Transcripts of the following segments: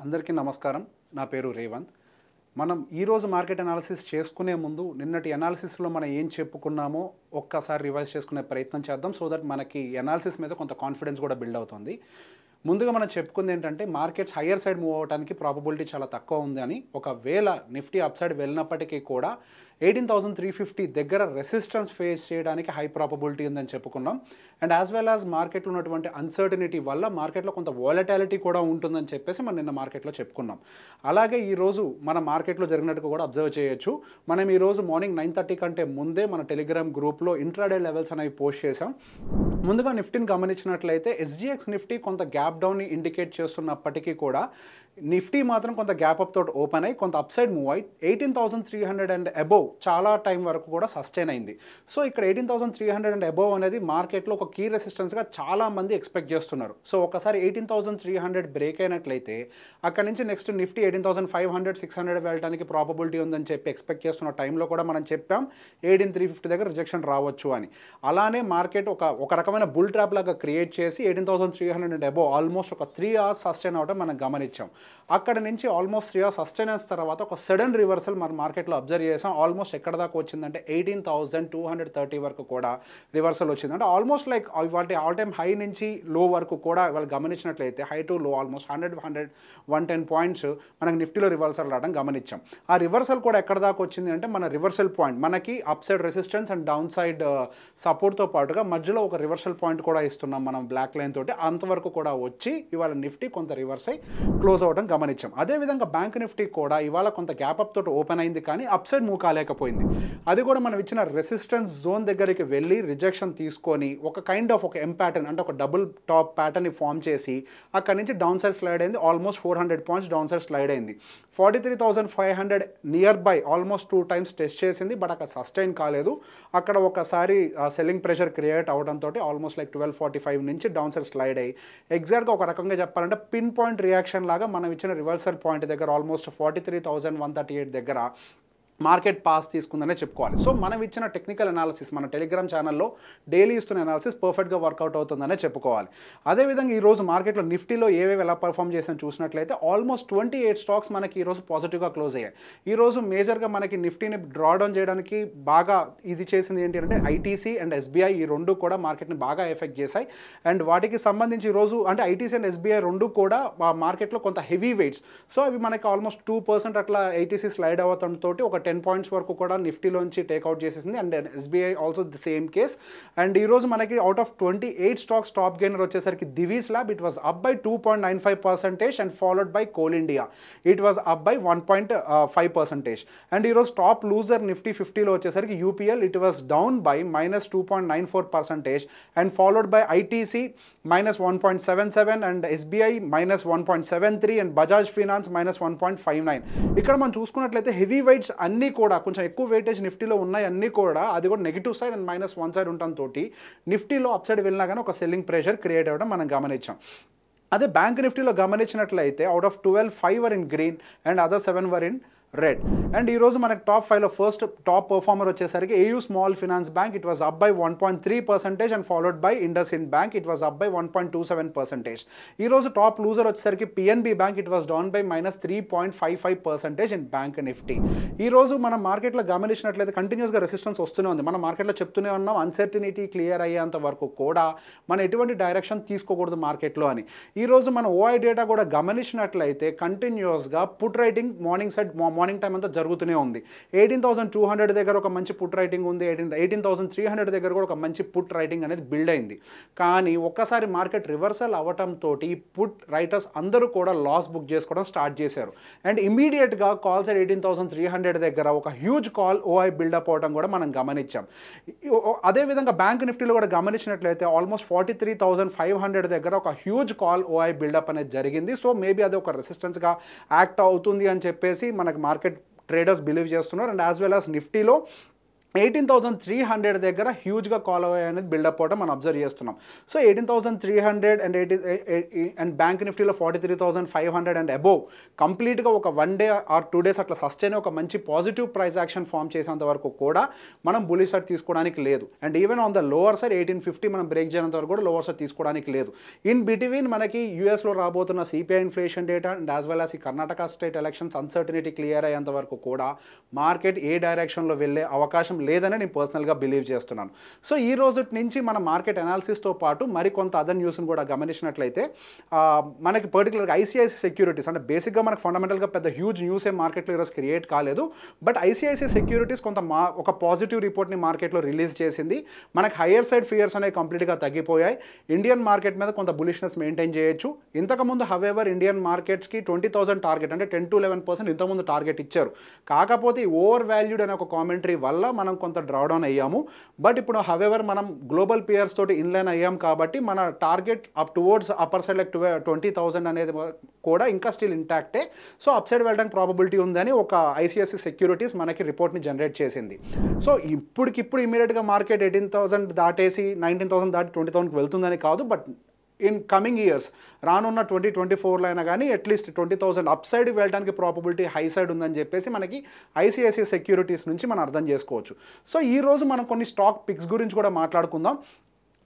అందరికీ నమస్కారం. నా పేరు రేవంత్. మనం ఈరోజు మార్కెట్ అనాలిసిస్ చేసుకునే ముందు నిన్నటి అనాలిసిస్లో మనం ఏం చెప్పుకున్నామో ఒక్కసారి రివైజ్ చేసుకునే ప్రయత్నం చేద్దాం సో దట్ మనకి అనాలిసిస్ మీద కొంత కాన్ఫిడెన్స్ కూడా బిల్డ్ అవుతుంది. ముందుగా మనం చెప్పుకుంది ఏంటంటే మార్కెట్స్ హయ్యర్ సైడ్ మూవ్ అవడానికి ప్రాబబిలిటీ చాలా తక్కువ ఉంది అని. ఒకవేళ నిఫ్టీ అప్ సైడ్ వెళ్ళినప్పటికీ కూడా ఎయిటీన్ థౌసండ్ త్రీ ఫిఫ్టీ దగ్గర రెసిస్టెన్స్ ఫేస్ చేయడానికి హై ప్రాబబిలిటీ ఉందని చెప్పుకున్నాం. అండ్ యాజ్ వెల్ యాజ్ మార్కెట్లో ఉన్నటువంటి అన్సర్టనిటీ వల్ల మార్కెట్లో కొంత వాలటాలిటీ కూడా ఉంటుందని చెప్పేసి మనం నిన్న మార్కెట్లో చెప్పుకున్నాం. అలాగే ఈరోజు మన మార్కెట్లో జరిగినట్టుగా కూడా అబ్జర్వ్ చేయొచ్చు. మనం ఈరోజు మార్నింగ్ నైన్ థర్టీ కంటే ముందే మన టెలిగ్రామ్ గ్రూప్లో ఇంట్రాడే లెవెల్స్ అనేవి పోస్ట్ చేసాం ముందుగా నిఫ్టీని గమనించినట్లయితే ఎస్జిఎక్స్ నిఫ్టీ కొంత గ్యాప్ డౌన్ని ఇండికేట్ చేస్తున్నప్పటికీ కూడా నిఫ్టీ మాత్రం కొంత గ్యాప్ అప్ తోటి ఓపెన్ అయ్యి కొంత అప్ సైడ్ మూవ్ అయ్యి eighteen thousand three hundred and above చాలా టైం వరకు కూడా సస్టైన్ అయింది. సో ఇక్కడ eighteen thousand three hundred and above అనేది మార్కెట్లో ఒక కీ రెసిస్టెన్స్గా చాలా మంది ఎక్స్పెక్ట్ చేస్తున్నారు. సో ఒకసారి eighteen thousand three hundred break అయినట్లయితే అక్కడ నుంచి next Nifty eighteen thousand five hundred six hundred వెళ్ళడానికి ప్రాబబిలిటీ ఉందని చెప్పి ఎక్స్పెక్ట్ చేస్తున్న టైంలో కూడా మనం చెప్పాం ఎయిటీన్ త్రీ ఫిఫ్టీ దగ్గర రిజెక్షన్ రావచ్చు అని. అలానే మార్కెట్ ఒక ఒక రకమైన బుల్ ట్రాప్ లాగా క్రియేట్ చేసి eighteen thousand three hundred and above almost ఒక త్రీ అవర్స్ సస్టైన్ అవడం మనం గమనించాం. అక్కడ నుంచి ఆల్మోస్ట్ త్రీ అవర్స్ సస్టైనెన్స్ తర్వాత ఒక సడన్ రివర్సల్ మన మార్కెట్లో అబ్జర్వ్ చేసాం. ఆల్మోస్ట్ ఎక్కడ దాకా వచ్చిందంటే eighteen thousand two hundred thirty వరకు కూడా రివర్సల్ వచ్చింది అంటే ఆల్మోస్ట్ లైక్ వాటి ఆల్ టైమ్ హై నుంచి లో వరకు కూడా వాళ్ళు గమనించినట్లయితే high to low almost hundred hundred one ten points మనకి నిఫ్టీలో రివర్సల్ రావడం గమనించాం. ఆ రివర్సల్ కూడా ఎక్కడ దాకా వచ్చింది అంటే మన రివర్సల్ పాయింట్ మనకి up side resistance and down side సపోర్ట్తో పాటుగా మధ్యలో ఒక రివర్సల్ పాయింట్ కూడా ఇస్తున్నాం మనం బ్లాక్ లైన్ తోటి. అంతవరకు కూడా వచ్చి ఇవాళ నిఫ్టీ కొంత రివర్స్ అయి క్లోజ్ రావడం గమనించాం. అదేవిధంగా బ్యాంక్ నిఫ్టీ కూడా ఇవాళ కొంత గ్యాప్ అప్ తోటి ఓపెన్ అయింది కానీ అప్ సైడ్ మూవ్ కాలేకపోయింది. అది కూడా మనం ఇచ్చిన రెసిస్టెన్స్ జోన్ దగ్గరికి వెళ్ళి రిజెక్షన్ తీసుకొని ఒక కైండ్ ఆఫ్ ఒక ఎం ప్యాటర్న్ అంటే ఒక డబుల్ టాప్ ప్యాటర్న్ని ఫామ్ చేసి అక్కడ నుంచి డౌన్ సైడ్ స్లైడ్ అయింది. Almost four hundred points down side slide అయింది. Forty three thousand five hundred near by almost two times test చేసింది బట్ అక్కడ సస్టైన్ కాలేదు. అక్కడ ఒకసారి సెల్లింగ్ ప్రెషర్ క్రియేట్ అవడంతో almost like twelve forty five నుంచి down side slide అయ్యి ఎగ్జాక్ట్గా ఒక రకంగా చెప్పాలంటే పిన్ పాయింట్ రియాక్షన్ లాగా మనం మనం ఇచ్చిన రివర్సల్ పాయింట్ దగ్గర almost forty three thousand one thirty eight దగ్గర మార్కెట్ పాస్ తీసుకుందనే చెప్పుకోవాలి. సో మనం ఇచ్చిన టెక్నికల్ అనాలిసిస్ మన టెలిగ్రామ్ ఛానల్లో డైలీ ఇస్తున్న అనాలిసిస్ పర్ఫెక్ట్గా వర్కౌట్ అవుతుందనే చెప్పుకోవాలి. అదేవిధంగా ఈరోజు మార్కెట్లో నిఫ్టీలో ఏవేవి ఎలా పర్ఫామ్ చేసాను చూసినట్లయితే ఆల్మోస్ట్ ట్వంటీ ఎయిట్ స్టాక్స్ మనకి ఈరోజు పాజిటివ్గా క్లోజ్ అయ్యాయి. ఈరోజు మేజర్గా మనకి నిఫ్టీని డ్రా డౌన్ చేయడానికి బాగా ఇది చేసింది ఏంటి అంటే ఐటీసీ అండ్ ఎస్బీఐ ఈ రెండు కూడా మార్కెట్ని బాగా ఎఫెక్ట్ చేశాయి. అండ్ వాటికి సంబంధించి ఈరోజు అంటే ఐటీసీ అండ్ ఎస్బీఐ రెండు కూడా మార్కెట్లో కొంత హెవీ వెయిట్స్. సో అవి మనకి ఆల్మోస్ట్ టూ పర్సెంట్ అట్లా ఐటీసీ స్లైడ్ అవ్వడంతో ఒక టెన్ పాయింట్స్ వరకు కూడా నిఫ్టీలోంచి టేక్అవుట్ చేసేసింది. And SBI also the same case and ఈరోజు మనకి out of twenty eight stocks top gainer వచ్చేసరికి Divi's lab it was up by two point nine five percentage and followed by Coal India it was up by one point five percentage and ఈరోజు top loser Nifty ఫిఫ్టీలో వచ్చేసరికి UPL it was down by minus two point nine four percentage and followed by ITC minus one point seven seven and SBI minus one point seven three and Bajaj Finance minus one point five nine ఇక్కడ మనం చూసుకున్నట్లయితే heavy weights అన్ని కూడా కొంచెం ఎక్కువ weightage నిఫ్టీలో ఉన్నాయి అన్నీ కూడా అది కూడా negative side and minus one side ఉండటం తోటి నిఫ్టీలో అప్ సైడ్ వెళ్ళినా కానీ ఒక సెల్లింగ్ ప్రెషర్ క్రియేట్ అవ్వడం మనం గమనించాం. అదే బ్యాంక్ నిఫ్టీలో గమనించినట్లయితే out of twelve five were in green and other seven were in red. And ఈరోజు మనకు టాప్ ఫైవ్లో ఫస్ట్ టాప్ పర్ఫార్మర్ వచ్చేసరికి AU Small Finance Bank. It was up by one point three percentage and followed by IndusInd Bank it was up by one point two seven percentage ఈరోజు top loser వచ్చేసరికి PNB bank it was down by minus three point five five percentage in bank Nifty ఈరోజు మనం మార్కెట్లో గమనించినట్లయితే కంటిన్యూస్గా resistance వస్తూనే ఉంది. మన మార్కెట్లో చెప్తూనే ఉన్నాం అన్సర్టినిటీ క్లియర్ అయ్యేంత వరకు కూడా మనం ఎటువంటి డైరెక్షన్ తీసుకోకూడదు మార్కెట్లో అని. ఈరోజు మన ఓఐ డేటా కూడా గమనించినట్లయితే కంటిన్యూస్గా put writing morning side morning time అంతా జరుగుతూనే ఉంది. ఎయిటీన్ థౌసండ్ టూ హండ్రెడ్ దగ్గర ఒక మంచి పుట్ రైటింగ్ ఉంది. Eighteen eighteen thousand three hundred దగ్గర కూడా ఒక మంచి పుట్ రైటింగ్ అనేది బిల్డ్ అయింది. కానీ ఒక్కసారి మార్కెట్ రివర్సల్ అవ్వటంతో ఈ పుట్ రైటర్స్ అందరూ కూడా లాస్ బుక్ చేసుకోవడం స్టార్ట్ చేశారు. అండ్ ఇమీడియట్గా call side eighteen thousand three hundred దగ్గర ఒక హ్యూజ్ కాల్ ఓఐ బిల్డప్ అవడం కూడా మనం గమనించాం. అదేవిధంగా బ్యాంక్ నిఫ్టీలో కూడా గమనించినట్లయితే almost forty three thousand five hundred దగ్గర ఒక హ్యూజ్ కాల్ ఓఐ బిల్డప్ అనేది జరిగింది. సో మేబీ అది ఒక రెసిస్టెన్స్గా యాక్ట్ అవుతుంది అని చెప్పేసి మనకు మార్కెట్ ట్రేడర్స్ బిలీవ్ చేస్తున్నారు. అండ్ యాజ్ వెల్ యాజ్ నిఫ్టీలో ఎయిటీన్ థౌసండ్ త్రీ హండ్రెడ్ దగ్గర హ్యూజ్గా కాల్ అవే అనేది బిల్డప్ అవడం మనం అబ్జర్వ్ చేస్తున్నాం. So eighteen thousand three hundred and eighty and bank Nifty forty three thousand five hundred and above కంప్లీట్గా ఒక one day or two days అట్లా సస్టైన్ ఒక మంచి పాజిటివ్ ప్రైస్ యాక్షన్ ఫామ్ చేసేంత వరకు కూడా మనం బులిష్ సైడ్ తీసుకోవడానికి లేదు. And even on the lower side eighteen fifty మనం బ్రేక్ చేయనంత వరకు కూడా లోవర్ సైడ్ తీసుకోవడానికి లేదు. ఇన్ బిట్వీన్ మనకి యూఎస్లో రాబోతున్న CPI inflation data and as well as ఈ Karnataka state elections uncertainty clear అయ్యేంత వరకు కూడా మార్కెట్ ఏ డైరెక్షన్లో వెళ్ళే అవకాశం లేదని నేను పర్సనల్గా బిలీవ్ చేస్తున్నాను. సో ఈ రోజు నుంచి మన మార్కెట్ అనాలిసిస్తో పాటు మరికొంత అదర్ న్యూస్ని కూడా గమనించినట్లయితే మనకి పర్టికులర్గా ఐసిఐసి సెక్యూరిటీస్ అంటే బేసిక్గా మనకు ఫండమెంటల్గా పెద్ద హ్యూజ్ న్యూస్ ఏ మార్కెట్లో ఈరోజు క్రియేట్ కాలేదు. బట్ ఐసిఐసి సెక్యూరిటీస్ కొంత మా ఒక పాజిటివ్ రిపోర్ట్ని మార్కెట్లో రిలీజ్ చేసింది. మనకి హయ్యర్ సైడ్ ఫియర్స్ అనేవి కంప్లీట్గా తగ్గిపోయాయి. ఇండియన్ మార్కెట్ మీద కొంత బులిష్నెస్ మెయింటైన్ చేయొచ్చు. ఇంతకుముందు హవెవర్ ఇండియన్ మార్కెట్స్కి ట్వంటీ థౌసండ్ టార్గెట్ అంటే టెన్ టు లెవెన్ పర్సెంట్ ఇంతకుముందు టార్గెట్ ఇచ్చారు. కాకపోతే ఓవర్ వాల్యూడ్ అనే ఒక కామెంటరీ వల్ల మన కొంత డ్రాడౌన్ అయ్యాము. బట్ ఇప్పుడు హవెవర్ మనం గ్లోబల్ పియర్స్ తోటి ఇన్లైన్ అయ్యాం కాబట్టి మన target up towards upper side like twenty thousand అనేది కూడా ఇంకా స్టిల్ ఇంటాక్టే సో అప్ సైడ్ వెళ్ళడానికి ప్రాబిలిటీ ఉందని ఒక ఐసిఐసి సెక్యూరిటీస్ మనకి రిపోర్ట్ని జనరేట్ చేసింది. సో ఇప్పటికిప్పుడు ఇమీడియట్గా మార్కెట్ ఎయిటీన్ థౌసండ్ దాటేసి నైన్టీన్ థౌసండ్ దాటి ట్వంటీ థౌసండ్కి వెళ్తుందని కాదు. బట్ ఇన్ కమింగ్ ఇయర్స్ రానున్న ట్వంటీ ట్వంటీ ఫోర్లో అయినా కానీ at least twenty thousand up side వెళ్ళడానికి ప్రాబిలిటీ హై సైడ్ ఉందని చెప్పేసి మనకి ఐసిఐసిఐ సెక్యూరిటీస్ నుంచి మనం అర్థం చేసుకోవచ్చు. సో ఈ రోజు మనం కొన్ని స్టాక్ పిక్స్ గురించి కూడా మాట్లాడుకుందాం.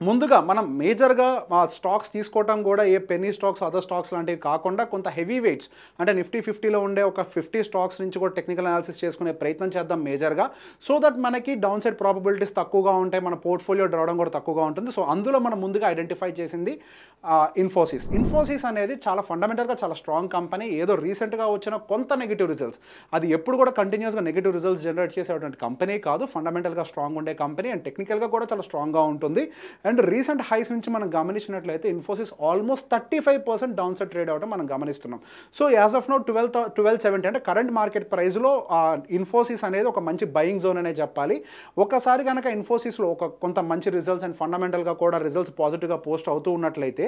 ముందుగా మనం మేజర్గా మా స్టాక్స్ తీసుకోవటం కూడా ఏ పెన్నీ స్టాక్స్ అదర్ స్టాక్స్ లాంటివి కాకుండా కొంత హెవీ వెయిట్స్ అంటే నిఫ్టీ ఫిఫ్టీలో ఉండే ఒక ఫిఫ్టీ స్టాక్స్ నుంచి కూడా టెక్నికల్ అనాలిసిస్ చేసుకునే ప్రయత్నం చేద్దాం మేజర్గా. సో దట్ మనకి డౌన్ సైడ్ ప్రాబబిలిటీస్ తక్కువగా ఉంటాయి మన పోర్ట్ఫోలియో రావడం కూడా తక్కువగా ఉంటుంది. సో అందులో మనం ముందుగా ఐడెంటిఫై చేసింది ఇన్ఫోసిస్. ఇన్ఫోసిస్ అనేది చాలా ఫండమెంటల్గా చాలా స్ట్రాంగ్ కంపెనీ. ఏదో రీసెంట్గా వచ్చిన కొంత నెగిటివ్ రిజల్ట్స్. అది ఎప్పుడు కూడా కంటిన్యూస్గా నెగిటివ్ రిజల్ట్స్ జనరేట్ చేసేటువంటి కంపెనీ కాదు. ఫండమెంటల్గా స్ట్రాంగ్ ఉండే కంపెనీ అండ్ టెక్నికల్గా కూడా చాలా స్ట్రాంగ్గా ఉంటుంది. అండ్ అండ్ రీసెంట్ హైస్ నుంచి మనం గమనించినట్లయితే Infosys almost thirty five percent down side trade అవడం మనం గమనిస్తున్నాం. So as of now twelve twelve seventy అంటే కరెంట్ మార్కెట్ ప్రైస్లో ఇన్ఫోసిస్ అనేది ఒక మంచి బయింగ్ జోన్ అనే చెప్పాలి. ఒకసారి కనుక ఇన్ఫోసిస్లో ఒక కొంత మంచి రిజల్ట్స్ అండ్ ఫండమెంటల్గా కూడా రిజల్ట్స్ పాజిటివ్గా పోస్ట్ అవుతూ ఉన్నట్లయితే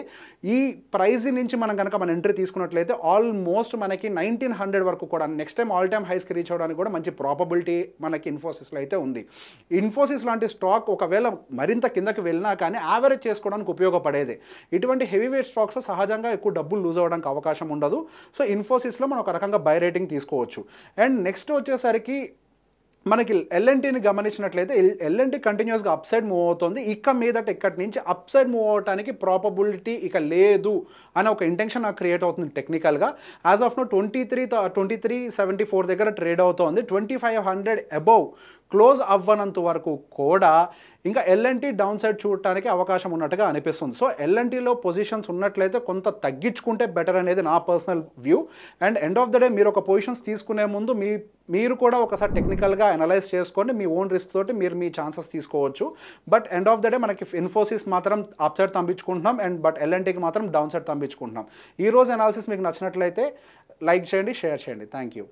ఈ ప్రైస్ నుంచి మనం కనుక మన ఎంట్రీ తీసుకున్నట్లయితే ఆల్మోస్ట్ మనకి నైన్టీన్ హండ్రెడ్ వరకు కూడా నెక్స్ట్ టైం ఆల్ టైమ్ హైస్కి రీచ్ అవడానికి కూడా మంచి ప్రాబబిలిటీ మనకి ఇన్ఫోసిస్లో అయితే ఉంది. ఇన్ఫోసిస్ లాంటి స్టాక్ ఒకవేళ మరింత కిందకి వెళ్ళినా కానీ యావరేజ్ చేసుకోవడానికి ఉపయోగపడేది. ఇటువంటి హెవీ వెయిట్ స్టాక్స్లో సహజంగా ఎక్కువ డబ్బులు లూజ్ అవ్వడానికి అవకాశం ఉండదు. సో ఇన్ఫోసిస్లో మనం ఒక రకంగా బై రేటింగ్ తీసుకోవచ్చు. అండ్ నెక్స్ట్ వచ్చేసరికి మనకి ఎల్ఎన్టీని గమనించినట్లయితే ఎల్ఎన్టీ కంటిన్యూస్గా అప్ సైడ్ మూవ్ అవుతుంది. ఇక మీదట ఇక్కడి నుంచి అప్ సైడ్ మూవ్ అవడానికి ప్రాపబిలిటీ ఇక లేదు అనే ఒక ఇంటెన్షన్ నాకు క్రియేట్ అవుతుంది టెక్నికల్గా as of now twenty three twenty three seventy four దగ్గర ట్రేడ్ అవుతుంది. Twenty five hundred above close అవ్వనంత వరకు కూడా ఇంకా ఎల్ఎన్టీ డౌన్ సైడ్ చూడటానికి అవకాశం ఉన్నట్టుగా అనిపిస్తుంది. సో ఎల్ఎన్టీలో పొజిషన్స్ ఉన్నట్లయితే కొంత తగ్గించుకుంటే బెటర్ అనేది నా personal view and end of the day మీరు ఒక పొజిషన్స్ తీసుకునే ముందు మీ మీరు కూడా ఒకసారి టెక్నికల్గా అనలైజ్ చేసుకోండి. మీ ఓన్ రిస్క్ తోటి మీరు మీ ఛాన్సెస్ తీసుకోవచ్చు. But end of the day మనకి ఇన్ఫోసిస్ మాత్రం అప్ సైడ్ పంపించుకుంటున్నాం అండ్ బట్ ఎల్ఎన్టీకి మాత్రం డౌన్ సైడ్ తంపించుకుంటున్నాం ఈ రోజు అనాలిసిస్ మీకు నచ్చినట్లయితే లైక్ చేయండి షేర్ చేయండి. Thank you